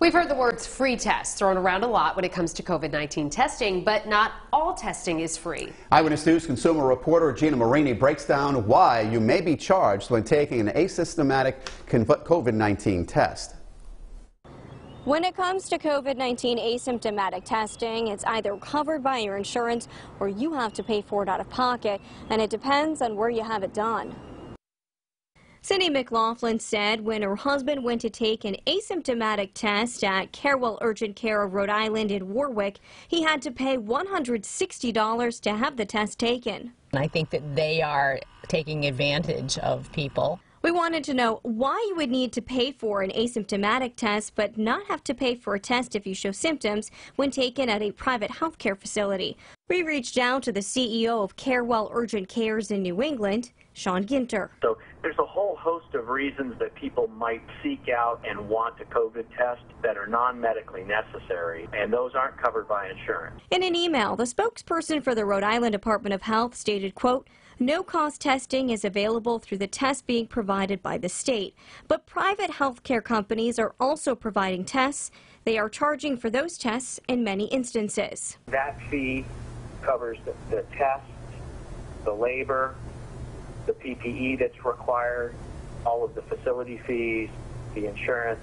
We've heard the words free test thrown around a lot when it comes to COVID-19 testing, but not all testing is free. Eyewitness News consumer reporter Gina Marini breaks down why you may be charged when taking an asymptomatic COVID-19 test. When it comes to COVID-19 asymptomatic testing, it's either covered by your insurance or you have to pay for it out of pocket, and it depends on where you have it done. Cindy McLaughlin said when her husband went to take an asymptomatic test at Carewell Urgent Care of Rhode Island in Warwick, he had to pay $160 to have the test taken. I think that they are taking advantage of people. We wanted to know why you would need to pay for an asymptomatic test but not have to pay for a test if you show symptoms when taken at a private health care facility. We reached out to the CEO of Carewell Urgent Cares in New England, Sean Ginter. So there's a whole host of reasons that people might seek out and want a COVID test that are non-medically necessary, and those aren't covered by insurance. In an email, the spokesperson for the Rhode Island Department of Health stated, quote, no cost testing is available through the test being provided by the state, but private health care companies are also providing tests. They are charging for those tests in many instances. That fee covers the, the tests, the labor, the PPE that's required, all of the facility fees, the insurance,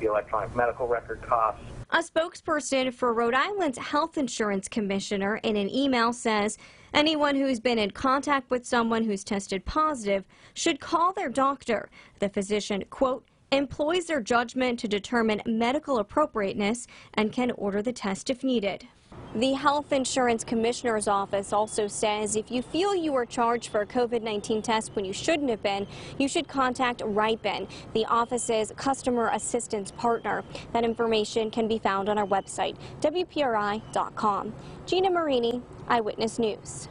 the electronic medical record costs. A spokesperson for Rhode Island's Health Insurance Commissioner in an email says anyone who's been in contact with someone who's tested positive should call their doctor. The physician, quote, employs their judgment to determine medical appropriateness and can order the test if needed. The Health Insurance Commissioner's Office also says if you feel you were charged for a COVID-19 test when you shouldn't have been, you should contact RIPIN, the office's customer assistance partner. That information can be found on our website, WPRI.com. Gina Marini, Eyewitness News.